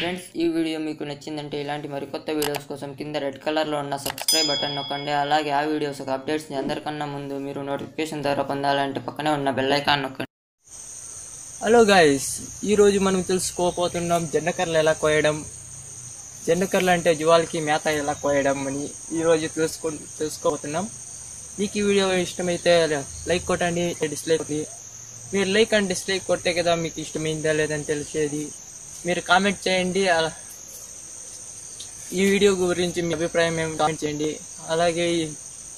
Friends ఈ video మీకు నచ్చిందంటే ఇలాంటి మరికొత్త వీడియోస్ కోసం కింద రెడ్ కలర్లో ఉన్న సబ్స్క్రైబ్ బటన్ నొక్కండి. అలాగే ఆ వీడియోస్ అప్డేట్స్ని అందరికన్నా ముందు మీరు నోటిఫికేషన్ ద్వారా పొందాలంటే పక్కనే ఉన్న బెల్లైకాన్ నొక్కండి. హలో గాయస్ ఈరోజు మనం తెలుసుకోపోతున్నాం జెండకర్రలు ఎలా కోయడం జెండకర్రలు అంటే జువాలకి మేత ఎలా కోయడం అని ఈరోజు తెలుసుకో తెలుసుకోబోతున్నాం. మీకు ఈ వీడియో ఇష్టమైతే లైక్ కొట్టండి డిస్లైక్ కొట్టి మీరు లైక్ అండ్ డిస్లైక్ కొట్టే కదా మీకు ఇష్టమైందా లేదని తెలిసేది. మీరు కామెంట్ చేయండి. అలా ఈ వీడియో గురించి మీ అభిప్రాయం ఏమి కామెంట్ చేయండి. అలాగే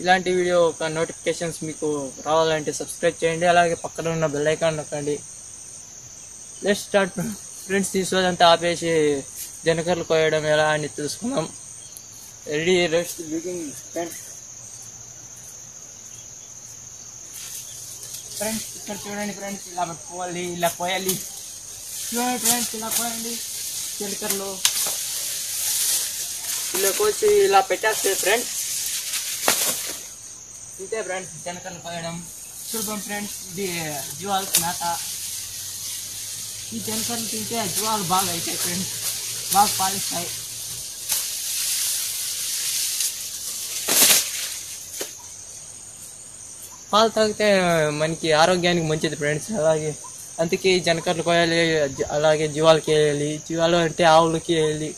ఇలాంటి వీడియో ఒక నోటిఫికేషన్స్ మీకు రావాలంటే సబ్స్క్రైబ్ చేయండి. అలాగే పక్కన ఉన్న బెల్ ఐకాన్ నొక్కండి. లెట్ స్టార్ట్ ఫ్రెండ్స్ తీసుకోదంతా ఆపేసి జనకర్లు కోయడం ఎలా అని తెలుసుకుందాం. Ready rest begin friends friends ఇక్కడ చూడండి ఫ్రెండ్స్ ఇలా పెట్టుకోవాలి ఇలా కోయాలి చూడండి ఫ్రెండ్స్ ఇలా కోయండి జనకర్లు ఇలా కోసి ఇలా పెట్టేస్తే ఫ్రెండ్స్ ఇంతే ఫ్రెండ్స్ జనకర్లు కోయడం చూడండి ఫ్రెండ్స్ ఇది జ్యువల్స్ మేత ఈ జనకర్లు తింటే జ్వాలు బాగా అవుతాయి ఫ్రెండ్స్ బాగా పాలిస్తాయి పాలు తాగితే మనకి ఆరోగ్యానికి మంచిది ఫ్రెండ్స్ అలాగే అందుకే జనకర్లు కోయాలి అలాగే జీవాలకి వేయాలి జీవాలు అంటే ఆవులకి వేయాలి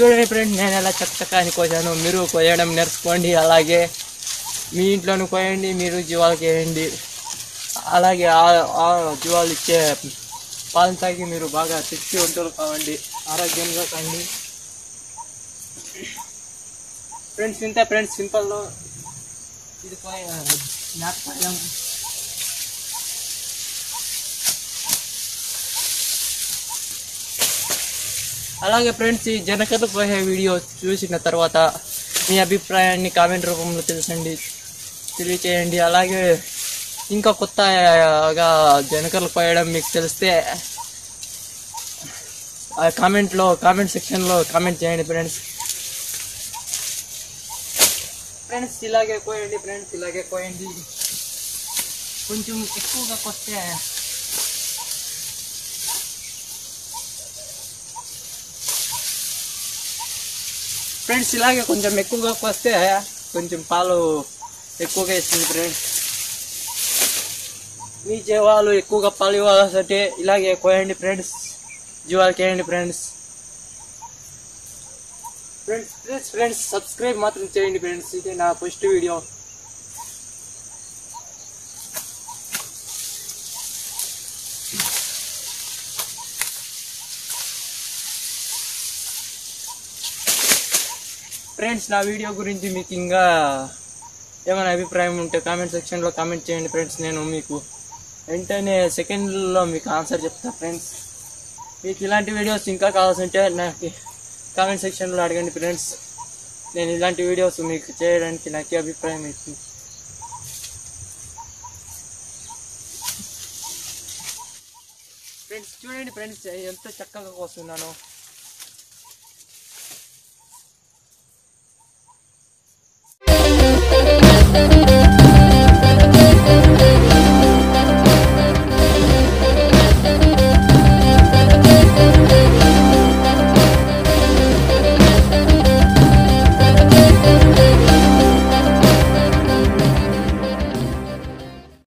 చూడండి ఫ్రెండ్ నేను ఎలా చక్కచక్క అని కోసాను. మీరు కోయడం నేర్చుకోండి. అలాగే మీ ఇంట్లోనూ కోయండి మీరు జీవాలకి వేయండి అలాగే ఆ- జీవాలు ఇచ్చే పాలు తాగి మీరు బాగా శక్తి వంటలు కావండి. ఆరోగ్యంగా కండి. ఫ్రెండ్స్ ఇంతే ఫ్రెండ్స్ సింపుల్లో ఇది కోయ అలాగే ఫ్రెండ్స్ ఈ జనకథ పోయే వీడియో చూసిన తర్వాత మీ అభిప్రాయాన్ని కామెంట్ రూపంలో తెలుసండి. తెలియచేయండి. అలాగే ఇంకా కొత్తగా జనకర్లు పోయడం మీకు తెలిస్తే ఆ కామెంట్లో కామెంట్ సెక్షన్లో కామెంట్ చేయండి ఫ్రెండ్స్. ఫ్రెండ్స్ ఇలాగే కోయండి ఫ్రెండ్స్ ఇలాగే కోయండి కొంచెం ఎక్కువగా కొస్తే ఫ్రెండ్స్ ఇలాగే కొంచెం ఎక్కువగా వస్తే కొంచెం పాలు ఎక్కువగా ఇస్తుంది ఫ్రెండ్స్ మీ జీవాలు ఎక్కువగా పాలు ఇవ్వాలంటే ఇలాగే కోయండి ఫ్రెండ్స్ జీవాలకి వేయండి friends friends please friends subscribe మాత్రం చేయండి ఫ్రెండ్స్ ఇది నా ఫస్ట్ వీడియో ఫ్రెండ్స్ నా వీడియో గురించి మీకు ఇంకా ఏమైనా అభిప్రాయం ఉంటే కామెంట్ సెక్షన్లో కామెంట్ చేయండి ఫ్రెండ్స్ నేను మీకు వెంటనే సెకండ్లో మీకు ఆన్సర్ చెప్తా ఫ్రెండ్స్ మీకు ఇలాంటి వీడియోస్ ఇంకా కావాల్సింటే నాకు కామెంట్ సెక్షన్లో అడగండి ఫ్రెండ్స్. నేను ఇలాంటి వీడియోస్ మీకు చేయడానికి నాకు అభిప్రాయం ఇస్తుంది ఫ్రెండ్స్ చూడండి ఫ్రెండ్స్ ఎంత చక్కగా కోస్తున్నాను.